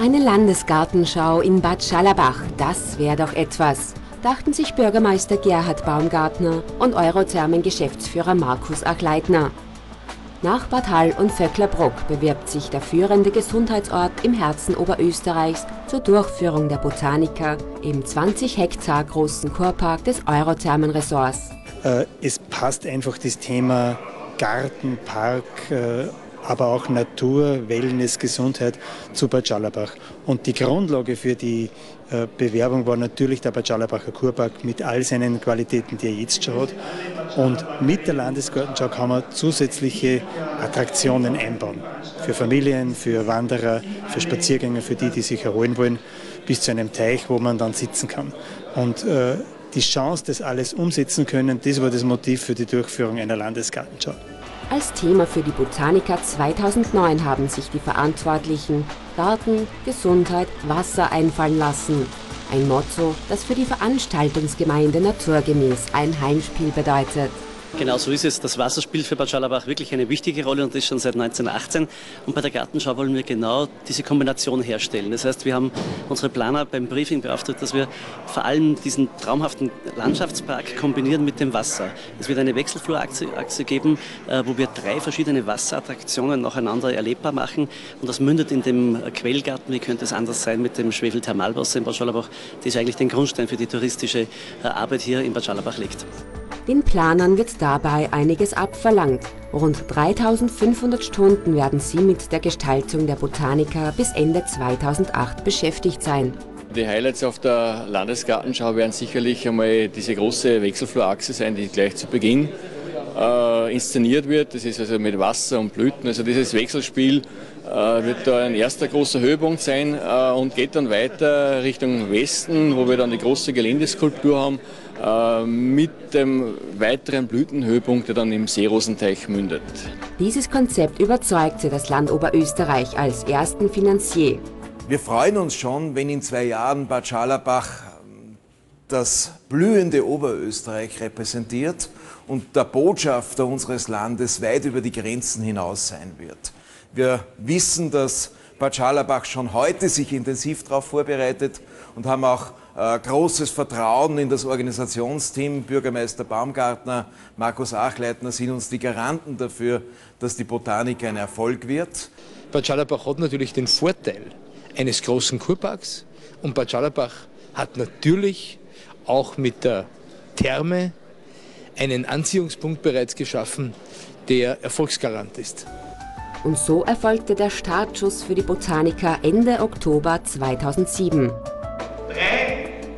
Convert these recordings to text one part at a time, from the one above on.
Eine Landesgartenschau in Bad Schallerbach, das wäre doch etwas, dachten sich Bürgermeister Gerhard Baumgartner und Eurothermen-Geschäftsführer Markus Achleitner. Nach Bad Hall und Vöcklerbruck bewirbt sich der führende Gesundheitsort im Herzen Oberösterreichs zur Durchführung der Botanica im 20 Hektar großen Kurpark des Eurothermen-Ressorts. Äh, es passt einfach das Thema Garten, Park, äh, aber auch Natur, Wellness, Gesundheit zu Bad Schallerbach. Und die Grundlage für die äh, Bewerbung war natürlich der Bad Schallerbacher Kurpark mit all seinen Qualitäten, die er jetzt schon hat. Und mit der Landesgartenschau kann man zusätzliche Attraktionen einbauen. Für Familien, für Wanderer, für Spaziergänger, für die, die sich erholen wollen, bis zu einem Teich, wo man dann sitzen kann. Und äh, die Chance, das alles umsetzen können, das war das Motiv für die Durchführung einer Landesgartenschau. Als Thema für die Botanica 2009 haben sich die Verantwortlichen Garten, Gesundheit, Wasser einfallen lassen. Ein Motto, das für die Veranstaltungsgemeinde naturgemäß ein Heimspiel bedeutet. Genau so ist es. Das Wasser spielt für Bad Schallerbach wirklich eine wichtige Rolle und das schon seit 1918. Und bei der Gartenschau wollen wir genau diese Kombination herstellen. Das heißt, wir haben unsere Planer beim Briefing beauftragt, dass wir vor allem diesen traumhaften Landschaftspark kombinieren mit dem Wasser. Es wird eine Wechselflurachse geben, äh, wo wir drei verschiedene Wasserattraktionen nacheinander erlebbar machen. Und das mündet in dem Quellgarten, wie könnte es anders sein, mit dem Schwefelthermalwasser in Bad Schallerbach, das eigentlich den Grundstein für die touristische äh, Arbeit hier in Bad Schallerbach legt. Den Planern wird dabei einiges abverlangt. Rund 3500 Stunden werden sie mit der Gestaltung der Botanica bis Ende 2008 beschäftigt sein. Die Highlights auf der Landesgartenschau werden sicherlich einmal diese große Wechselflurachse sein, die gleich zu Beginn äh, inszeniert wird. Das ist also mit Wasser und Blüten. Also dieses Wechselspiel äh, wird da ein erster großer Höhepunkt sein äh, und geht dann weiter Richtung Westen, wo wir dann die große Geländeskulptur haben äh, mit dem weiteren Blütenhöhepunkt, der dann im Seerosenteich mündet. Dieses Konzept überzeugte das Land Oberösterreich als ersten Finanzier. Wir freuen uns schon, wenn in zwei Jahren Bad Scharlabach ähm, das blühende Oberösterreich repräsentiert und der Botschafter unseres Landes weit über die Grenzen hinaus sein wird. Wir wissen, dass Bad Scharlabach schon heute sich intensiv darauf vorbereitet und haben auch äh, großes Vertrauen in das Organisationsteam. Bürgermeister Baumgartner, Markus Achleitner sind uns die Garanten dafür, dass die Botanik ein Erfolg wird. Bad Schallerbach hat natürlich den Vorteil eines großen Kurparks und Bad Schallerbach hat natürlich auch mit der Therme einen Anziehungspunkt bereits geschaffen, der Erfolgsgarant ist. Und so erfolgte der Startschuss für die Botaniker Ende Oktober 2007.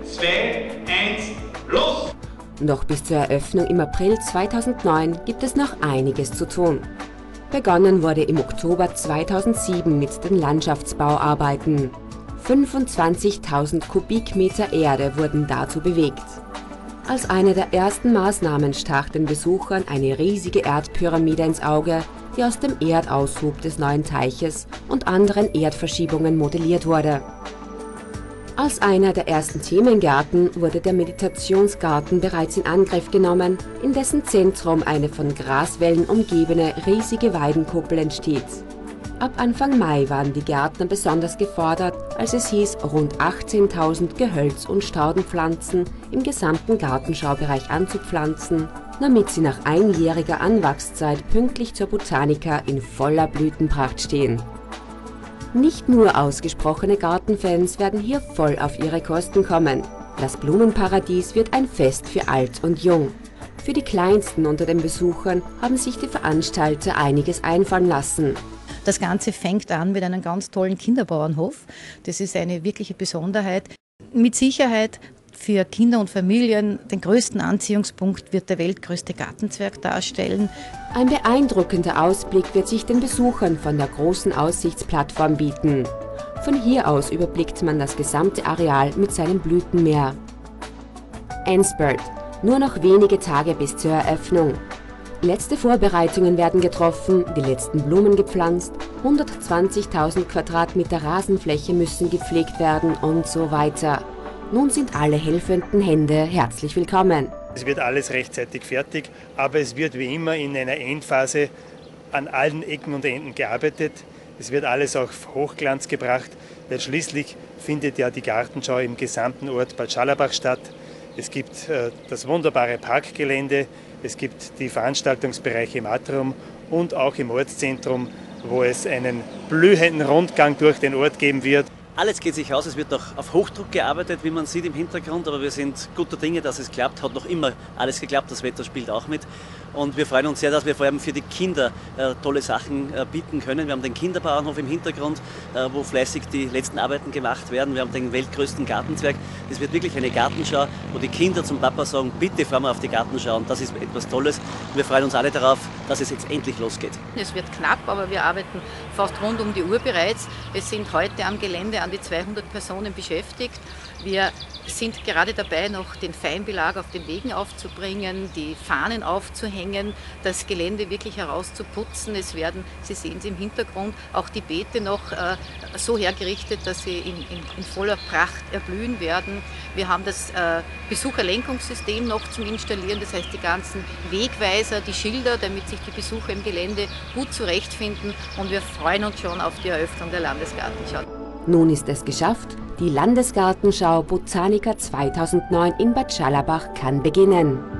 2, 1, los! Noch bis zur Eröffnung im April 2009 gibt es noch einiges zu tun. Begonnen wurde im Oktober 2007 mit den Landschaftsbauarbeiten. 25.000 Kubikmeter Erde wurden dazu bewegt. Als eine der ersten Maßnahmen stach den Besuchern eine riesige Erdpyramide ins Auge, die aus dem Erdaushub des neuen Teiches und anderen Erdverschiebungen modelliert wurde. Als einer der ersten Themengärten wurde der Meditationsgarten bereits in Angriff genommen, in dessen Zentrum eine von Graswellen umgebene riesige Weidenkuppel entsteht. Ab Anfang Mai waren die Gärtner besonders gefordert, als es hieß, rund 18.000 Gehölz- und Staudenpflanzen im gesamten Gartenschaubereich anzupflanzen, damit sie nach einjähriger Anwachszeit pünktlich zur Botanica in voller Blütenpracht stehen. Nicht nur ausgesprochene Gartenfans werden hier voll auf ihre Kosten kommen. Das Blumenparadies wird ein Fest für alt und jung. Für die Kleinsten unter den Besuchern haben sich die Veranstalter einiges einfallen lassen. Das Ganze fängt an mit einem ganz tollen Kinderbauernhof. Das ist eine wirkliche Besonderheit. Mit Sicherheit für Kinder und Familien den größten Anziehungspunkt wird der weltgrößte Gartenzwerg darstellen. Ein beeindruckender Ausblick wird sich den Besuchern von der großen Aussichtsplattform bieten. Von hier aus überblickt man das gesamte Areal mit seinem Blütenmeer. Ansbert, nur noch wenige Tage bis zur Eröffnung. Letzte Vorbereitungen werden getroffen, die letzten Blumen gepflanzt, 120.000 Quadratmeter Rasenfläche müssen gepflegt werden und so weiter. Nun sind alle helfenden Hände herzlich willkommen. Es wird alles rechtzeitig fertig, aber es wird wie immer in einer Endphase an allen Ecken und Enden gearbeitet. Es wird alles auf Hochglanz gebracht, weil schließlich findet ja die Gartenschau im gesamten Ort Bad Schallerbach statt. Es gibt äh, das wunderbare Parkgelände, es gibt die Veranstaltungsbereiche im Atrium und auch im Ortszentrum, wo es einen blühenden Rundgang durch den Ort geben wird. Alles geht sich aus, es wird auch auf Hochdruck gearbeitet, wie man sieht im Hintergrund, aber wir sind guter Dinge, dass es klappt. Hat noch immer alles geklappt, das Wetter spielt auch mit. Und wir freuen uns sehr, dass wir vor allem für die Kinder äh, tolle Sachen äh, bieten können. Wir haben den Kinderbauernhof im Hintergrund, äh, wo fleißig die letzten Arbeiten gemacht werden. Wir haben den weltgrößten Gartenzwerg. Es wird wirklich eine Gartenschau, wo die Kinder zum Papa sagen, bitte fahren wir auf die Gartenschau. Und das ist etwas Tolles. Wir freuen uns alle darauf, dass es jetzt endlich losgeht. Es wird knapp, aber wir arbeiten fast rund um die Uhr bereits. Es sind heute am Gelände an die 200 Personen beschäftigt. Wir sind gerade dabei, noch den Feinbelag auf den Wegen aufzubringen, die Fahnen aufzuhängen, das Gelände wirklich herauszuputzen. Es werden, Sie sehen es im Hintergrund, auch die Beete noch äh, so hergerichtet, dass sie in, in, in, voller Pracht erblühen werden. Wir haben das äh, Besucherlenkungssystem noch zum Installieren, das heißt die ganzen Wegweiser, die Schilder, damit sich die Besucher im Gelände gut zurechtfinden und wir freuen uns schon auf die Eröffnung der Landesgartenschau. Nun ist es geschafft. Die Landesgartenschau Botanica 2009 in Bad Schallerbach kann beginnen.